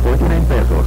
Forty-nine pesos.